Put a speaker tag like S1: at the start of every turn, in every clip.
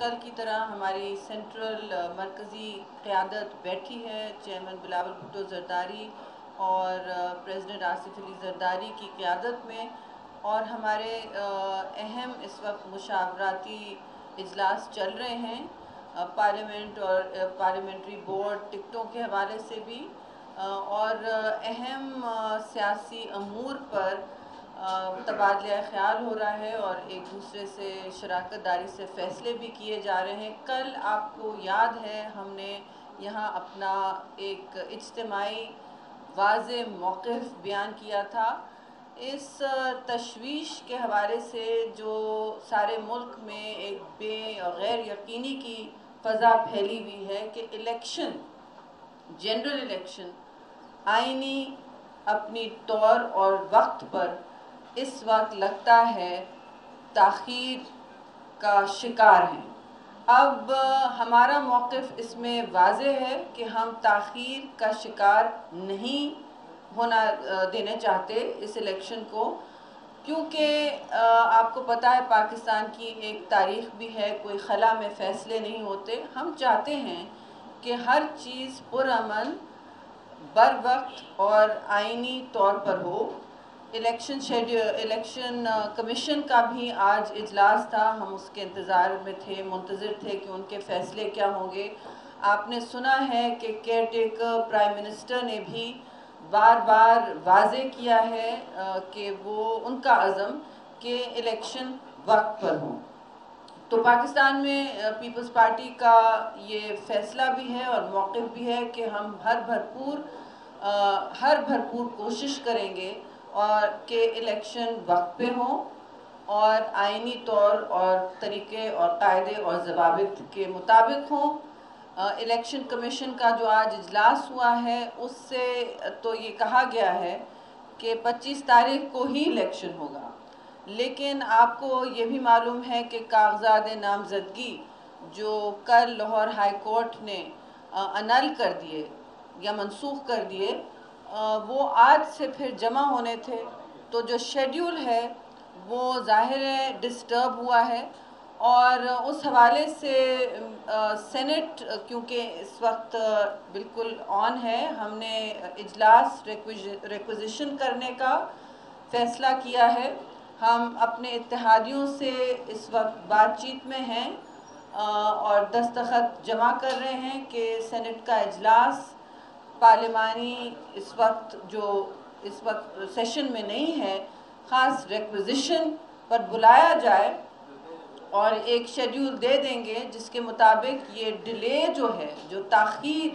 S1: کل کی طرح ہماری سینٹرل مرکزی قیادت بیٹھی ہے، چیئرمین بلاول بھٹو زرداری اور پریزیڈنٹ آصف علی زرداری کی قیادت میں اور ہمارے اہم اس وقت مشاوراتی اجلاس چل رہے ہیں۔ پارلیمنٹ اور پارلیمنٹری بورڈ ٹکٹوں کے حوالے سے بھی۔ اور اہم سیاسی امور پر تبادلہ خیال ہو رہا ہے اور ایک دوسرے سے شراکت داری سے فیصلے بھی کیے جا رہے ہیں۔ کل آپ کو یاد ہے، ہم نے یہاں اپنا ایک اجتماعی واضح موقف بیان کیا تھا۔ اس تشویش کے حوالے سے جو سارے ملک میں ایک بے غیر یقینی کی فضا پھیلی ہوئی ہے کہ الیکشن، جنرل الیکشن آئینی اپنی طور اور وقت پر اس وقت لگتا ہے تاخیر کا شکار ہیں۔ اب ہمارا موقف اس میں واضح ہے کہ ہم تاخیر کا شکار نہیں ہونا دینے چاہتے اس الیکشن کو۔ کیونکہ آپ کو پتہ ہے پاکستان کی ایک تاریخ بھی ہے، کوئی خلا میں فیصلے نہیں ہوتے۔ ہم چاہتے ہیں کہ ہر چیز پرامن بر وقت اور آئینی طور پر ہو۔ الیکشن شیڈیول الیکشن کمیشن کا بھی آج اجلاس تھا۔ ہم اس کے انتظار میں تھے، منتظر تھے کہ ان کے فیصلے کیا ہوں گے۔ آپ نے سنا ہے کہ کیئر ٹیکر، پرائم منسٹر نے بھی بار بار واضح کیا ہے کہ وہ، ان کا عزم کہ الیکشن وقت پر ہوں۔ تو پاکستان میں پیپلز پارٹی کا یہ فیصلہ بھی ہے اور موقف بھی ہے کہ ہم ہر بھرپور ہر بھرپور کوشش کریں گے اور کہ الیکشن وقت پہ ہوں اور آئینی طور اور طریقے اور قاعدے اور ضوابط کے مطابق ہوں۔ الیکشن کمیشن کا جو آج اجلاس ہوا ہے، اس سے تو یہ کہا گیا ہے کہ پچیس تاریخ کو ہی الیکشن ہوگا۔ لیکن آپ کو یہ بھی معلوم ہے کہ کاغذات نامزدگی جو کل لاہور ہائی کورٹ نے انل کر دیے یا منسوخ کر دیے وہ آج سے پھر جمع ہونے تھے۔ تو جو شیڈیول ہے، وہ ظاہر ہے ڈسٹرب ہوا ہے۔ اور اس حوالے سے سینٹ کیونکہ اس وقت بالکل آن ہے، ہم نے اجلاس ریکوزیشن کرنے کا فیصلہ کیا ہے۔ ہم اپنے اتحادیوں سے اس وقت بات چیت میں ہیں اور دستخط جمع کر رہے ہیں کہ سینٹ کا اجلاس پارلیمانی اس وقت جو اس وقت سیشن میں نہیں ہے، خاص ریکوزیشن پر بلایا جائے اور ایک شیڈیول دے دیں گے جس کے مطابق یہ ڈیلے جو ہے، جو تاخیر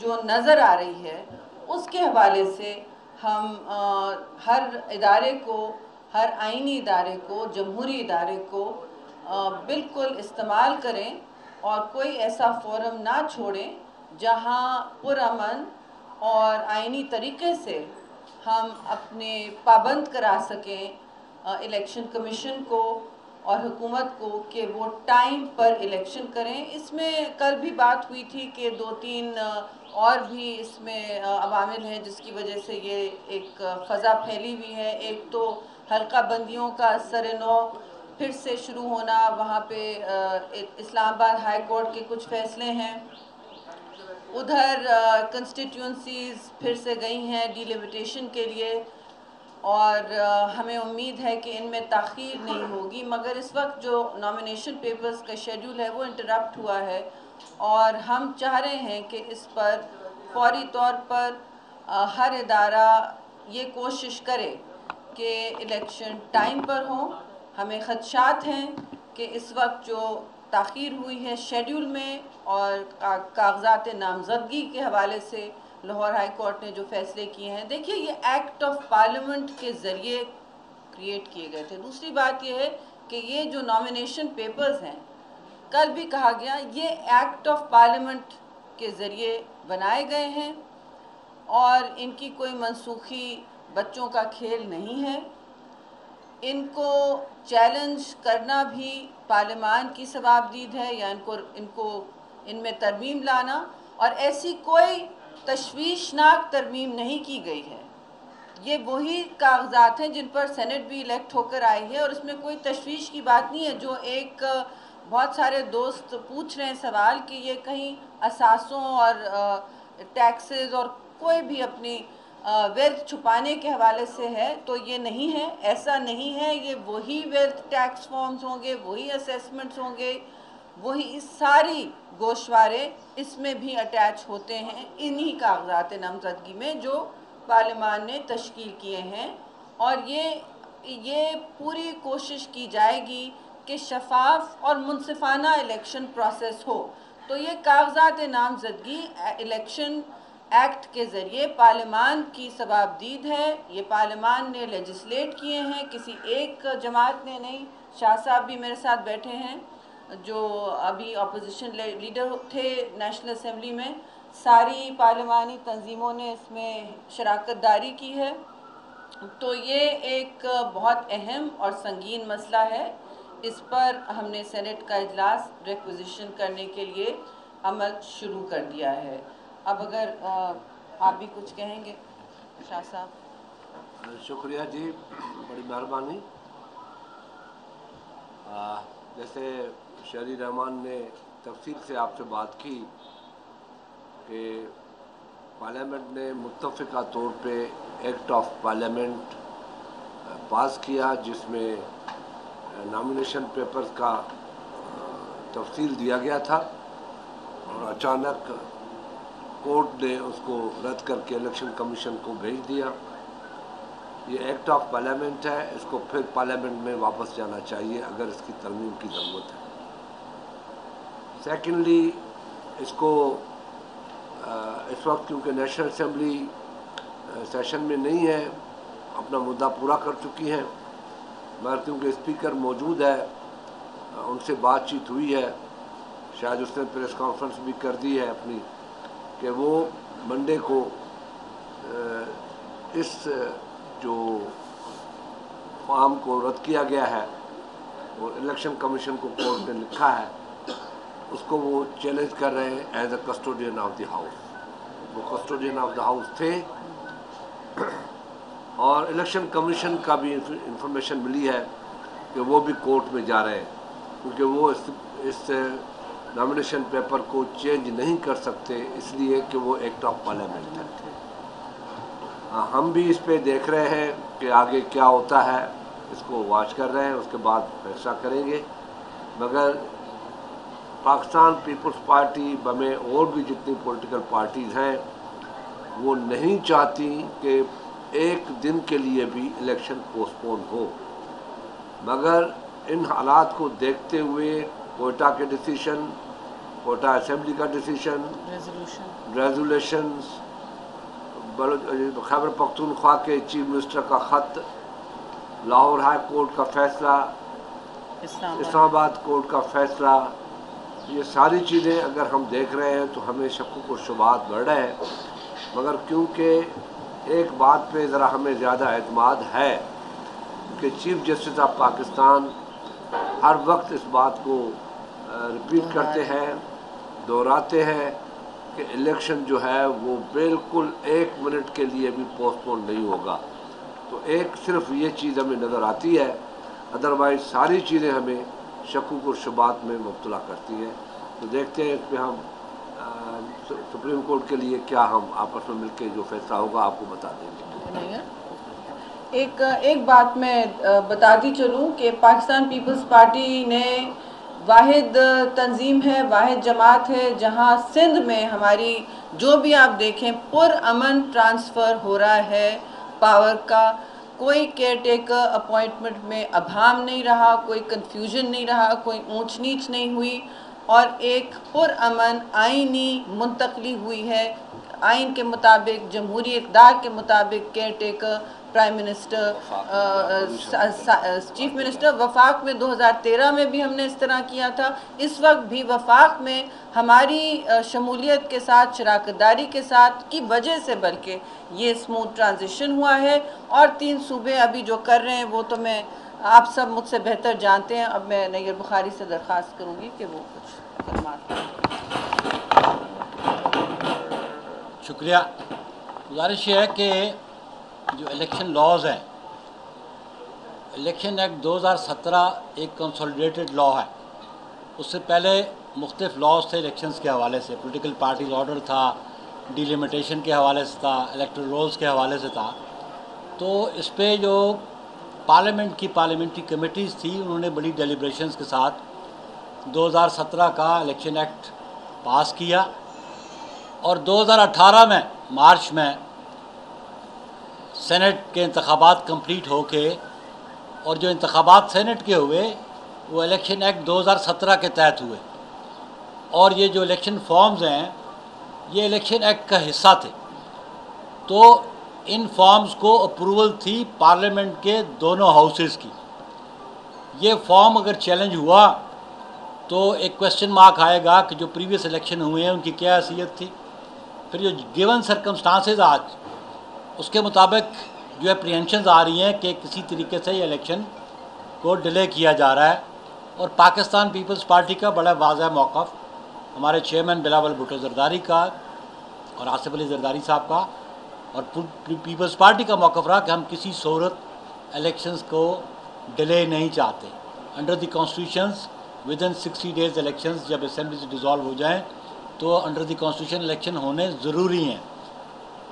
S1: جو نظر آ رہی ہے، اس کے حوالے سے ہم ہر ادارے کو، ہر آئینی ادارے کو، جمہوری ادارے کو بالکل استعمال کریں اور کوئی ایسا فورم نہ چھوڑیں جہاں پرامن اور آئینی طریقے سے ہم اپنے پابند کرا سکیں الیکشن کمیشن کو اور حکومت کو کہ وہ ٹائم پر الیکشن کریں۔ اس میں کل بھی بات ہوئی تھی کہ دو تین اور بھی اس میں عوامل ہیں جس کی وجہ سے یہ ایک فضا پھیلی ہوئی ہے۔ ایک تو حلقہ بندیوں کا سر نو پھر سے شروع ہونا، وہاں پہ اسلام آباد ہائی کورٹ کے کچھ فیصلے ہیں۔ ادھر کنسٹیٹیونسیز پھر سے گئی ہیں ڈیلیمیٹیشن کے لیے اور ہمیں امید ہے کہ ان میں تاخیر نہیں ہوگی، مگر اس وقت جو نامنیشن پیپرز کا شیڈیول ہے وہ انٹرپٹ ہوا ہے اور ہم چاہ رہے ہیں کہ اس پر فوری طور پر ہر ادارہ یہ کوشش کرے کہ الیکشن ٹائم پر ہوں ہمیں خدشات ہیں کہ اس وقت جو تاخیر ہوئی ہے شیڈیول میں اور کاغذات نامزدگی کے حوالے سے لاہور ہائی کورٹ نے جو فیصلے کیے ہیں، دیکھیے یہ ایکٹ آف پارلیمنٹ کے ذریعے کریٹ کیے گئے تھے۔ دوسری بات یہ ہے کہ یہ جو نامنیشن پیپرز ہیں، کل بھی کہا گیا، یہ ایکٹ آف پارلیمنٹ کے ذریعے بنائے گئے ہیں اور ان کی کوئی منسوخی بچوں کا کھیل نہیں ہے۔ ان کو چیلنج کرنا بھی پارلیمان کی ثوابدید ہے، یا ان کو ان کو، ان میں ترمیم لانا، اور ایسی کوئی تشویشناک ترمیم نہیں کی گئی ہے۔ یہ وہی کاغذات ہیں جن پر سینٹ بھی الیکٹ ہو کر آئی ہے، اور اس میں کوئی تشویش کی بات نہیں ہے۔ جو ایک، بہت سارے دوست پوچھ رہے ہیں سوال کہ یہ کہیں اساسوں اور ٹیکسز اور کوئی بھی اپنی ویلتھ چھپانے کے حوالے سے ہے، تو یہ نہیں ہے، ایسا نہیں ہے، یہ وہی ویلتھ ٹیکس فارمز ہوں گے، وہی اسیسمنٹس ہوں گے، وہی ساری گوشوارے اس میں بھی اٹیچ ہوتے ہیں انہی کاغذات نامزدگی میں جو پارلیمان نے تشکیل کیے ہیں۔ اور یہ یہ پوری کوشش کی جائے گی کہ شفاف اور منصفانہ الیکشن پروسیس ہو۔ تو یہ کاغذات نامزدگی الیکشن ایکٹ کے ذریعے پارلیمان کی سبابدید ہے۔ یہ پارلیمان نے لیجسلیٹ کیے ہیں، کسی ایک جماعت نے نہیں۔ شاہ صاحب بھی میرے ساتھ بیٹھے ہیں، جو ابھی اپوزیشن لیڈر تھے نیشنل اسمبلی میں۔ ساری پارلیمانی تنظیموں نے اس میں شراکت داری کی ہے۔ تو یہ ایک بہت اہم اور سنگین مسئلہ ہے۔ اس پر ہم نے سینٹ کا اجلاس، ریکوزیشن کرنے کے لیے عمل شروع کر دیا ہے۔ اب اگر آپ بھی کچھ کہیں گے، شاہ صاحب؟
S2: شکریہ جی بڑی مہربانی۔ جیسے شہری رحمان نے تفصیل سے آپ سے بات کی کہ پارلیمنٹ نے متفقہ طور پہ ایکٹ آف پارلیمنٹ پاس کیا، جس میں نامنیشن پیپرز کا تفصیل دیا گیا تھا اور اچانک کورٹ نے اس کو رد کر کے الیکشن کمیشن کو بھیج دیا۔ یہ ایکٹ آف پارلیمنٹ ہے، اس کو پھر پارلیمنٹ میں واپس جانا چاہیے اگر اس کی ترمیم کی ضرورت ہے۔ سیکنڈلی اس کو اس وقت کیونکہ نیشنل اسمبلی سیشن میں نہیں ہے، اپنا مدعا پورا کر چکی ہے مگر کیونکہ اسپیکر موجود ہے ان سے بات چیت ہوئی ہے۔ شاید اس نے پریس کانفرنس بھی کر دی ہے اپنی کہ وہ منڈے کو اس جو فارم کو رد کیا گیا ہے اور الیکشن کمیشن کو کورٹ نے لکھا ہے، اس کو وہ چیلنج کر رہے ہیں as a custodian of the house. وہ کسٹوڈین آف دا ہاؤس تھے۔ اور الیکشن کمیشن کا بھی انفارمیشن ملی ہے کہ وہ بھی کورٹ میں جا رہے ہیں، کیونکہ وہ اس نامنیشن پیپر کو چینج نہیں کر سکتے، اس لیے کہ وہ ایکٹ آف پارلیمنٹ ہے۔ ہاں، ہم بھی اس پہ دیکھ رہے ہیں کہ آگے کیا ہوتا ہے۔ اس کو واچ کر رہے ہیں، اس کے بعد فیصلہ کریں گے۔ مگر پاکستان پیپلز پارٹی بمیں اور بھی جتنی پولیٹیکل پارٹیز ہیں، وہ نہیں چاہتی کہ ایک دن کے لیے بھی الیکشن پوسٹ پون ہو۔ مگر ان حالات کو دیکھتے ہوئے کوئٹہ کے ڈیسیشن کوئٹہ اسمبلی کا ڈیسیشن ریزولیشنز خیبر پختونخوا کے چیف منسٹر کا خط لاہور ہائی کورٹ کا فیصلہ اسلام آباد کورٹ کا فیصلہ یہ ساری چیزیں اگر ہم دیکھ رہے ہیں تو ہمیں شکوک و شبہات بڑھ رہے ہیں مگر کیونکہ ایک بات پہ ذرا ہمیں زیادہ اعتماد ہے کہ چیف جسٹس آف پاکستان ہر وقت اس بات کو رپیٹ کرتے ہیں دہراتے ہیں کہ الیکشن جو ہے وہ بالکل ایک منٹ کے لیے بھی پوسٹ پون نہیں ہوگا۔ تو ایک صرف یہ چیز ہمیں نظر آتی ہے ادروائز ساری چیزیں ہمیں شکوک و شبات میں مبتلا کرتی ہیں۔ تو دیکھتے ہیں اس پہ ہم سپریم کورٹ کے لیے کیا ہم آپس میں مل کے جو فیصلہ ہوگا آپ کو بتا دیں گے۔
S1: ایک ایک بات میں بتاتی چلوں کہ پاکستان پیپلز پارٹی نے واحد تنظیم ہے، واحد جماعت ہے، جہاں سندھ میں ہماری جو بھی آپ دیکھیں پر امن ٹرانسفر ہو رہا ہے، پاور کا۔ کوئی کیئر ٹیکر اپوائنٹمنٹ میں ابہام نہیں رہا، کوئی کنفیوژن نہیں رہا، کوئی اونچ نیچ نہیں ہوئی۔ اور ایک پر امن آئینی منتقلی ہوئی ہے۔ آئین کے مطابق، جمہوری اقدار کے مطابق caretaker prime minister chief minister وفاق میں دو ہزار تیرہ میں بھی ہم نے اس طرح کیا تھا۔ اس وقت بھی وفاق میں ہماری شمولیت کے ساتھ شراکت داری کے ساتھ کی وجہ سے بلکہ یہ سموتھ ٹرانزیشن ہوا ہے۔ اور تین صوبے ابھی جو کر رہے ہیں وہ تو میں آپ سب مجھ سے بہتر جانتے ہیں۔ اب میں نیر بخاری سے درخواست کروں گی کہ وہ کچھ کلمات
S3: شکریہ۔ گزارش یہ ہے کہ جو الیکشن لاز ہیں، الیکشن ایکٹ دو ہزار سترہ ایک کنسولیڈیٹڈ لا ہے۔ اس سے پہلے مختلف لاس تھے الیکشنز کے حوالے سے۔ پولیٹیکل پارٹیز آرڈر تھا ڈیلیمیٹیشن کے حوالے سے تھا الیکٹرل رولز کے حوالے سے تھا۔ تو اس پہ جو پارلیمنٹ کی پارلیمنٹری کمیٹیز تھی، انہوں نے بڑی ڈیلیبریشنز کے ساتھ دو ہزار سترہ کا الیکشن ایکٹ پاس کیا۔ اور دو ہزار اٹھارہ میں، مارچ میں سینٹ کے انتخابات کمپلیٹ ہو کے اور جو انتخابات سینٹ کے ہوئے، وہ الیکشن ایکٹ دو ہزار سترہ کے تحت ہوئے۔ اور یہ جو الیکشن فارمز ہیں، یہ الیکشن ایکٹ کا حصہ تھے۔ تو ان فارمز کو اپروول تھی پارلیمنٹ کے دونوں ہاؤسز کی۔ یہ فارم اگر چیلنج ہوا تو ایک کوشچن مارک آئے گا کہ جو پریویس الیکشن ہوئے ہیں، ان کی کیا حیثیت تھی۔ پھر جو گیون سرکمسٹانسز آج اس کے مطابق جو اپریہنشنز آ رہی ہیں کہ کسی طریقے سے یہ الیکشن کو ڈیلے کیا جا رہا ہے اور پاکستان پیپلز پارٹی کا بڑا واضح موقف، ہمارے چیئرمین بلاول بھٹو زرداری کا اور آصف علی زرداری صاحب کا اور پیپلز پارٹی کا موقف رہا کہ ہم کسی صورت الیکشنز کو ڈیلے نہیں چاہتے۔ Under the constitutions within sixty days elections جب اسمبلی سے ڈیزالو ہو جائیں تو انڈر دی کانسٹیٹیوشن الیکشن ہونے ضروری ہیں۔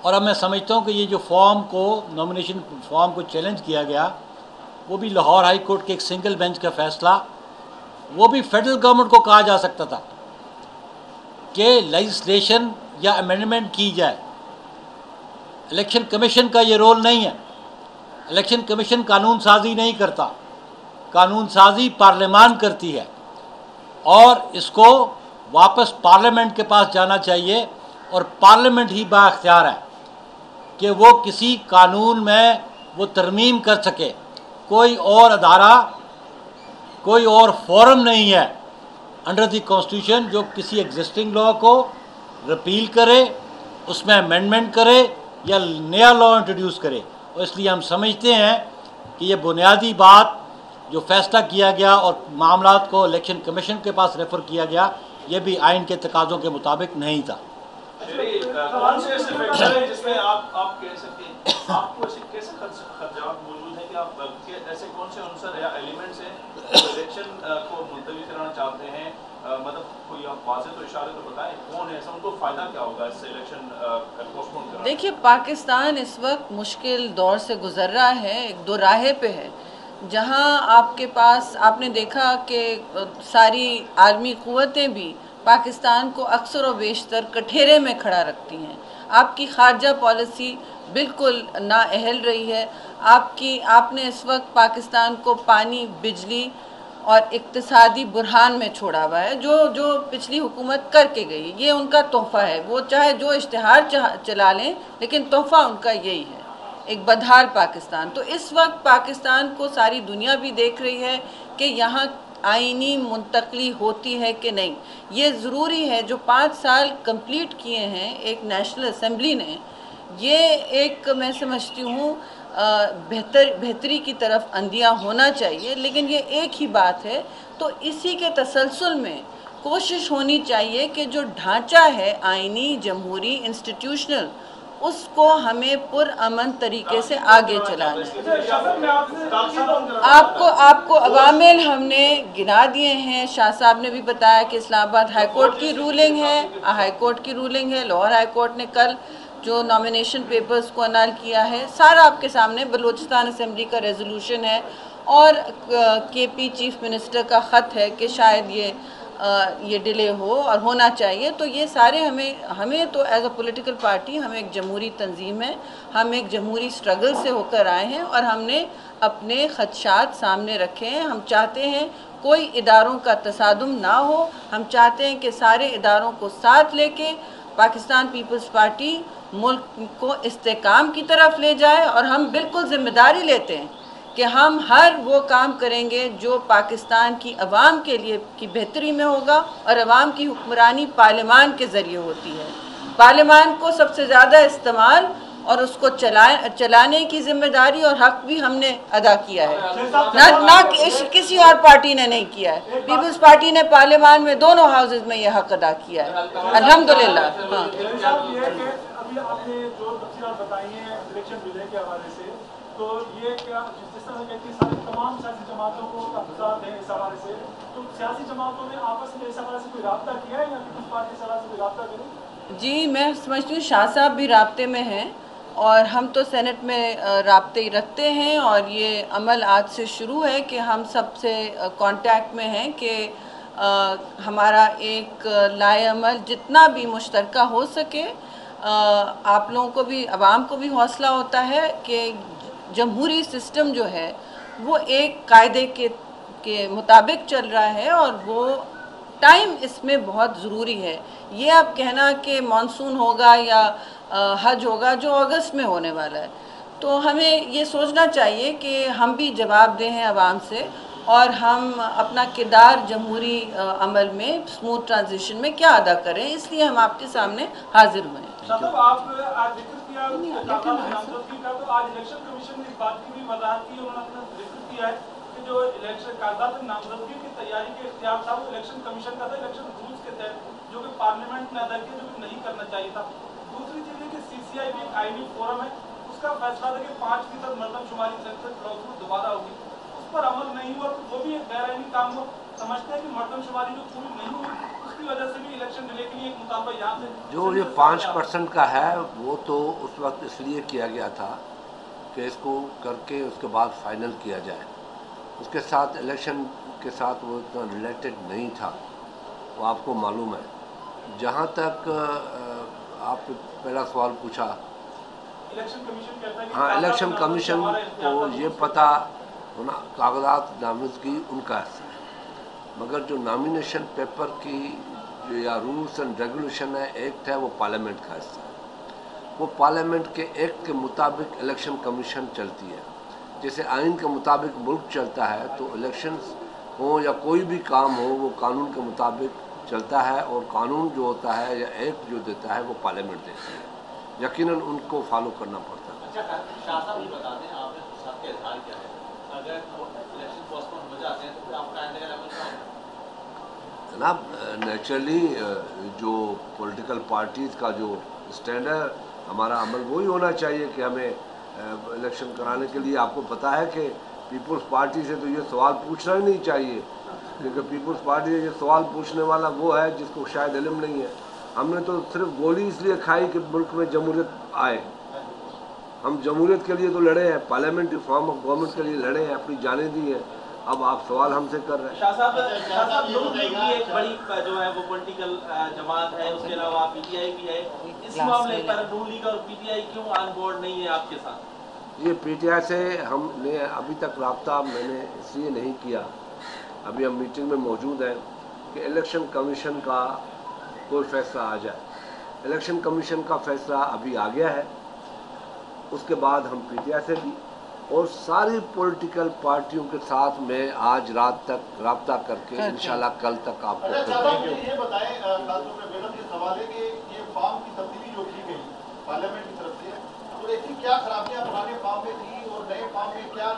S3: اور اب میں سمجھتا ہوں کہ یہ جو فارم کو نامنیشن فارم کو چیلنج کیا گیا، وہ بھی لاہور ہائی کورٹ کے ایک سنگل بینچ کا فیصلہ، وہ بھی فیڈرل گورنمنٹ کو کہا جا سکتا تھا کہ لیجسلیشن یا امینڈمنٹ کی جائے۔ الیکشن کمیشن کا یہ رول نہیں ہے۔ الیکشن کمیشن قانون سازی نہیں کرتا۔ قانون سازی پارلیمان کرتی ہے۔ اور اس کو واپس پارلیمنٹ کے پاس جانا چاہیے اور پارلیمنٹ ہی با اختیار ہے۔ کہ وہ کسی قانون میں وہ ترمیم کر سکے۔ کوئی اور ادارہ، کوئی اور فورم نہیں ہے انڈر دی کانسٹیٹیوشن جو کسی ایگزسٹنگ لا کو رپیل کرے، اس میں امینڈمنٹ کرے یا نیا لا انٹروڈیوس کرے۔ اور اس لیے ہم سمجھتے ہیں کہ یہ بنیادی بات جو فیصلہ کیا گیا اور معاملات کو الیکشن کمیشن کے پاس ریفر کیا گیا، یہ بھی آئین کے تقاضوں کے مطابق نہیں تھا۔
S1: دیکھیے، پاکستان اس وقت مشکل دور سے گزر رہا ہے، ایک دو راہے پہ ہے۔ جہاں آپ کے پاس، آپ نے دیکھا کہ ساری عالمی قوتیں بھی پاکستان کو اکثر و بیشتر کٹھیرے میں کھڑا رکھتی ہیں۔ آپ کی خارجہ پالیسی بالکل نااہل رہی ہے۔ آپ کی، آپ نے اس وقت پاکستان کو پانی، بجلی اور اقتصادی برہان میں چھوڑا ہوا ہے، جو جو پچھلی حکومت کر کے گئی۔ یہ ان کا تحفہ ہے۔ وہ چاہے جو اشتہار چلا لیں، لیکن تحفہ ان کا یہی ہے۔ ایک بدھار پاکستان۔ تو اس وقت پاکستان کو ساری دنیا بھی دیکھ رہی ہے کہ یہاں آئینی منتقلی ہوتی ہے کہ نہیں؟ یہ ضروری ہے جو پانچ سال کمپلیٹ کیے ہیں، ایک نیشنل اسمبلی نے، یہ ایک میں سمجھتی ہوں بہتر، بہتری کی طرف اندیا ہونا چاہیے۔ لیکن یہ ایک ہی بات ہے، تو اسی کے تسلسل میں کوشش ہونی چاہیے کہ جو ڈھانچہ ہے آئینی، جمہوری، انسٹیٹیوشنل اس کو ہمیں پر امن طریقے سے آگے چلانا آپ کو آپ کو عوامل ہم نے گنا دیے ہیں۔ شاہ صاحب نے بھی بتایا کہ اسلام آباد ہائی کورٹ کی رولنگ ہے۔ ہائی کورٹ کی رولنگ ہے۔ لاہور ہائی کورٹ نے کل جو نامنیشن پیپرز کو انال کیا ہے، سارا آپ کے سامنے بلوچستان اسمبلی کا ریزولوشن ہے۔ اور کے پی چیف منسٹر کا خط ہے کہ شاید یہ یہ ڈیلے ہو اور ہونا چاہیے، تو یہ سارے ہمیں ہمیں تو ایز اے پولیٹیکل پارٹی ہم ایک جمہوری تنظیم ہے ہم ایک جمہوری سٹرگل سے ہو کر آئے ہیں اور ہم نے اپنے خدشات سامنے رکھے ہیں۔ ہم چاہتے ہیں کوئی اداروں کا تصادم نہ ہو، ہم چاہتے ہیں کہ سارے اداروں کو ساتھ لے کے پاکستان پیپلز پارٹی ملک کو استحکام کی طرف لے جائے اور ہم بالکل ذمہ داری لیتے ہیں۔ کہ ہم ہر وہ کام کریں گے جو پاکستان کی عوام کے لیے کی بہتری میں ہوگا اور عوام کی حکمرانی پارلیمان کے ذریعے ہوتی ہے۔ پارلیمان کو سب سے زیادہ استعمال اور اس کو چلانے کی ذمہ داری اور حق بھی ہم نے ادا کیا ہے۔ نہ کسی اور پارٹی نے نہیں کیا ہے۔ پیپلز پارٹی نے پارلیمان میں دونوں ہاؤسز میں یہ حق ادا کیا ہے۔ الحمدللہ ہاں۔
S4: تو یہ کیا جس طرح کہتی ہے ساری تمام سیاسی جماعتوں کو تحفظات ہیں اس حوالے سے، تو سیاسی جماعتوں نے آپس میں اس حوالے سے کوئی رابطہ کیا ہے یا پیپلز پارٹی اس حوالے سے کوئی رابطہ کریں
S1: جی میں سمجھتی ہوں شاہ صاحب بھی رابطے میں ہیں اور ہم تو سینٹ میں رابطے ہی رکھتے ہیں اور یہ عمل آج سے شروع ہے کہ ہم سب سے کانٹیکٹ میں ہیں کہ ہمارا ایک لائے عمل جتنا بھی مشترکہ ہو سکے آپ لوگوں کو بھی، عوام کو بھی حوصلہ ہوتا ہے کہ جمہوری سسٹم جو ہے، وہ ایک قاعدے کے کے مطابق چل رہا ہے اور وہ ٹائم اس میں بہت ضروری ہے۔ یہ اب کہنا کہ مانسون ہوگا یا حج ہوگا جو اگست میں ہونے والا ہے۔ تو ہمیں یہ سوچنا چاہیے کہ ہم بھی جواب دیں ہیں عوام سے اور ہم اپنا کردار جمہوری عمل میں سموتھ ٹرانزیشن میں کیا ادا کریں۔ اس لیے ہم آپ کے سامنے حاضر ہوئے
S4: صاحب کیا نامزدگی کا تو آج الیکشن کمیشن نے اس بات کی بھی وضاحت کی انہوں نے ذکر کیا ہے کہ جو الیکشن کاغذات نامزدگی کی تیاری کے اختیار تھا وہ الیکشن کمیشن کا تھا الیکشن رولز کے تحت جو کہ پارلیمنٹ نے ادا کیا جو کہ نہیں کرنا چاہیے تھا۔ دوسری چیز یہ کہ سی سی آئی بھی ایک آئی ڈی فورم ہے اس کا فیصلہ تھا کہ پانچ فیصد مردم شماری سینسس بلاک میں دوبارہ ہوگی۔ اس پر عمل نہیں ہوا وہ بھی ایک غیر آئینی کام ہو۔ سمجھتے ہیں کہ مردم شماری جو پوری نہیں ہوئی اس کی وجہ سے بھی الیکشن ڈیلے کے لیے ایک مطالبہ یہاں سے
S2: جو یہ پانچ پرسنٹ کا ہے وہ تو اس وقت اس لیے کیا گیا تھا کہ اس کو کر کے اس کے بعد فائنل کیا جائے۔ اس کے ساتھ الیکشن کے ساتھ وہ اتنا ریلیٹڈ نہیں تھا۔ وہ آپ کو معلوم ہے۔ جہاں تک آپ نے پہلا سوال پوچھا۔ ہاں الیکشن کمیشن کو یہ پتہ ہونا کاغذات نامزدگی ان کا حصہ۔ ہے مگر جو نامینیشن پیپر کی جو یا رولس اینڈ ریگولیشن ہے ایکٹ ہے، وہ پارلیمنٹ کا حصہ ہے۔ وہ پارلیمنٹ کے ایکٹ کے مطابق الیکشن کمیشن چلتی ہے۔ جیسے آئین کے مطابق ملک چلتا ہے تو الیکشنز ہوں یا کوئی بھی کام ہو، وہ قانون کے مطابق چلتا ہے اور قانون جو ہوتا ہے یا ایکٹ جو دیتا ہے، وہ پارلیمنٹ دیتی ہے۔ یقیناً ان کو فالو کرنا پڑتا ہے۔ جناب نیچرلی جو پولیٹیکل پارٹیز کا جو اسٹینڈ ہے، ہمارا عمل وہی ہونا چاہیے کہ ہمیں الیکشن کرانے کے لیے آپ کو پتا ہے کہ پیپلز پارٹی سے تو یہ سوال پوچھنا ہی نہیں چاہیے۔ کیونکہ پیپلز پارٹی سے یہ سوال پوچھنے والا وہ ہے جس کو شاید علم نہیں ہے۔ ہم نے تو صرف گولی اس لیے کھائی کہ ملک میں جمہوریت آئے۔ ہم جمہوریت کے لیے تو لڑے ہیں پارلیمنٹری فارم آف گورنمنٹ کے لیے لڑے ہیں، اپنی جانیں دی ہیں۔ اب آپ سوال ہم سے کر رہے ہیں۔
S5: شاہ صاحب شاہ صاحب لیگ بھی ایک بڑی جو ہے وہ پولیٹیکل جماعت ہے اس کے علاوہ پی ٹی آئی بھی ہے۔ اس معاملے پر نون لیگ اور پی ٹی آئی کیوں آن بورڈ نہیں ہے آپ کے ساتھ؟
S2: یہ پی ٹی آئی سے ہم نے ابھی تک رابطہ میں نے اس لیے نہیں کیا۔ ابھی ہم میٹنگ میں موجود ہیں کہ الیکشن کمیشن کا کوئی فیصلہ آ جائے۔ الیکشن کمیشن کا فیصلہ ابھی آ گیا ہے۔ اس کے بعد ہم پی ٹی آئی سے بھی اور ساری پولیٹیکل پارٹیوں کے ساتھ میں آج رات تک رابطہ کر کے انشاءاللہ کل تک آپ کو
S6: یہ بتائیں بیگم یہ سوال ہے کہ یہ فارم کی تبدیلی جو کی گئی پارلیمنٹ کی طرف سے تو ایسی کیا خرابیاں پرانے فارم میں تھیں اور نئے فارم میں کیا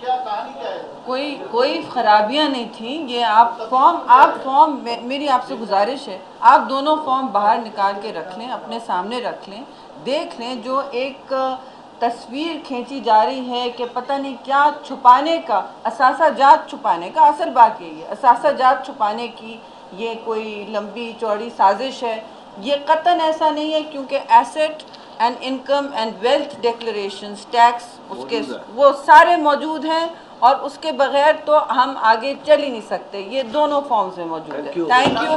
S6: کیا کہانی کیا ہے؟
S1: کوئی کوئی خرابیاں نہیں تھیں یہ آپ فارم آپ فارم میری آپ سے گزارش ہے آپ دونوں فارم باہر نکال کے رکھ لیں اپنے سامنے رکھ لیں دیکھ لیں جو ایک تصویر کھینچی جا رہی ہے کہ پتہ نہیں کیا چھپانے کا اثاثہ جات چھپانے کا اصل بات یہی ہے۔ اثاثہ جات چھپانے کی یہ کوئی لمبی چوڑی سازش ہے۔ یہ قطن ایسا نہیں ہے کیونکہ asset and income and wealth declarations tax اس کے وہ سارے موجود ہیں اور اس کے بغیر تو ہم آگے چل ہی نہیں سکتے۔ یہ دونوں فارمز میں موجود ہیں تھینک یو